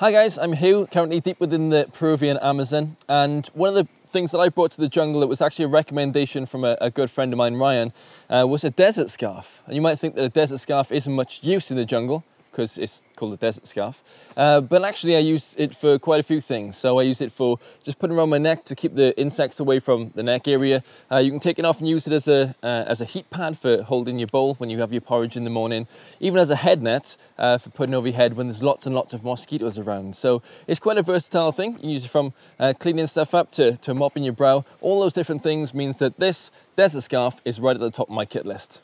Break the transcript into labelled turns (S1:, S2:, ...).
S1: Hi guys, I'm Hugh, currently deep within the Peruvian Amazon, and one of the things that I brought to the jungle that was actually a recommendation from a, a good friend of mine, Ryan, uh, was a desert scarf. And you might think that a desert scarf isn't much use in the jungle, because it's called a desert scarf. Uh, but actually I use it for quite a few things. So I use it for just putting around my neck to keep the insects away from the neck area. Uh, you can take it off and use it as a, uh, as a heat pad for holding your bowl when you have your porridge in the morning. Even as a head net uh, for putting over your head when there's lots and lots of mosquitoes around. So it's quite a versatile thing. You use it from uh, cleaning stuff up to, to mopping your brow. All those different things means that this desert scarf is right at the top of my kit list.